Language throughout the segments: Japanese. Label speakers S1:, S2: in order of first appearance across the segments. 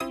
S1: あ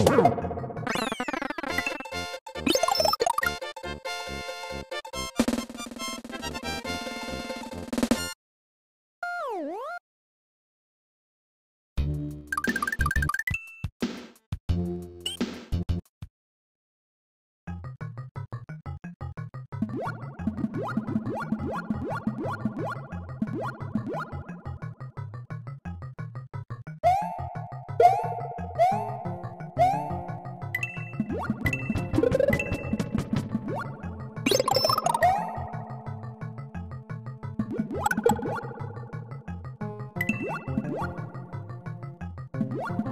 S1: What?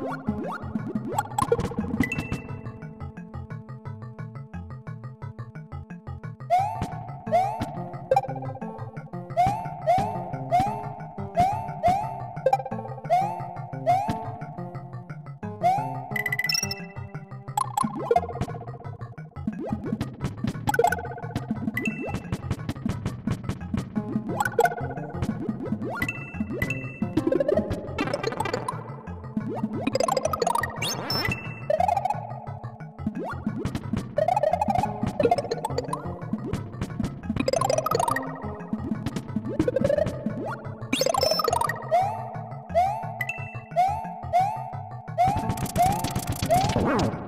S1: What? Wow.